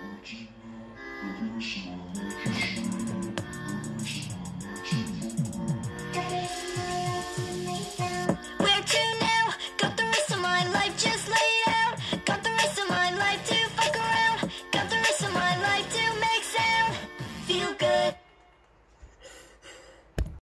Original, original.